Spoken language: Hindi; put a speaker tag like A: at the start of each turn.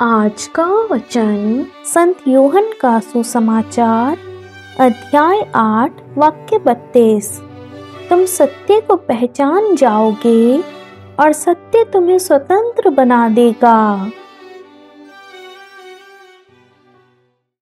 A: आज का वचन संत योहन का सुसमाचार, अध्याय आठ, वाक्य बत्तीस। तुम सत्य को पहचान जाओगे और सत्य तुम्हें स्वतंत्र बना देगा।